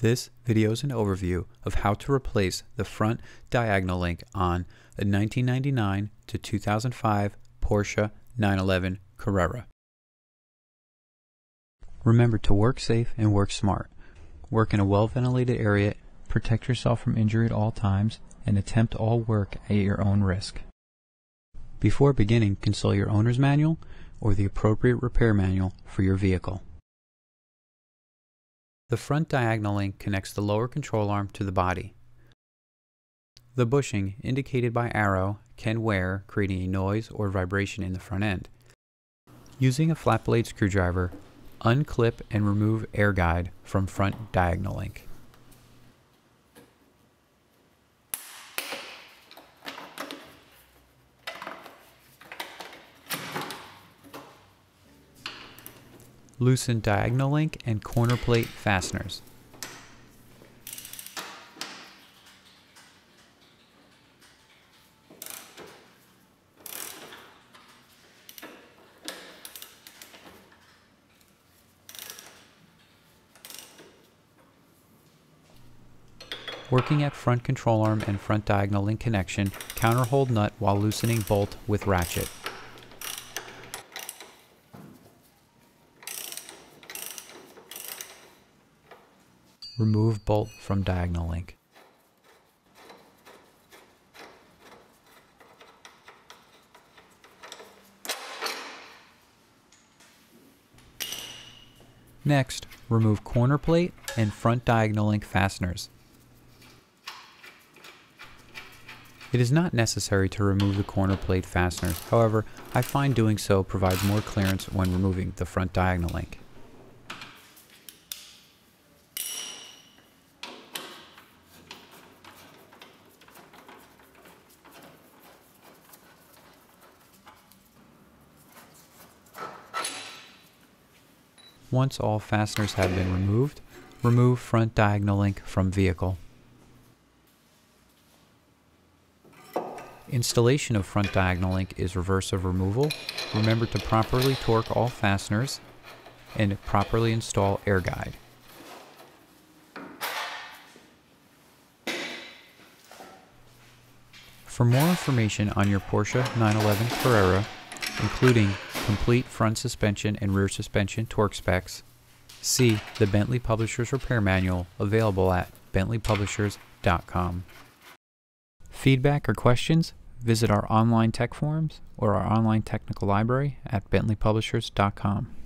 This video is an overview of how to replace the front diagonal link on a 1999 to 2005 Porsche 911 Carrera. Remember to work safe and work smart. Work in a well ventilated area, protect yourself from injury at all times, and attempt all work at your own risk. Before beginning, consult your owner's manual or the appropriate repair manual for your vehicle. The front diagonal link connects the lower control arm to the body. The bushing, indicated by arrow, can wear, creating a noise or vibration in the front end. Using a flat blade screwdriver, unclip and remove air guide from front diagonal link. Loosen diagonal link and corner plate fasteners. Working at front control arm and front diagonal link connection, counterhold nut while loosening bolt with ratchet. Remove bolt from diagonal link. Next, remove corner plate and front diagonal link fasteners. It is not necessary to remove the corner plate fasteners, however, I find doing so provides more clearance when removing the front diagonal link. Once all fasteners have been removed, remove front diagonal link from vehicle. Installation of front diagonal link is reverse of removal. Remember to properly torque all fasteners and properly install air guide. For more information on your Porsche 911 Carrera, including complete front suspension and rear suspension torque specs, see the Bentley Publishers Repair Manual available at bentleypublishers.com. Feedback or questions? Visit our online tech forums or our online technical library at bentleypublishers.com.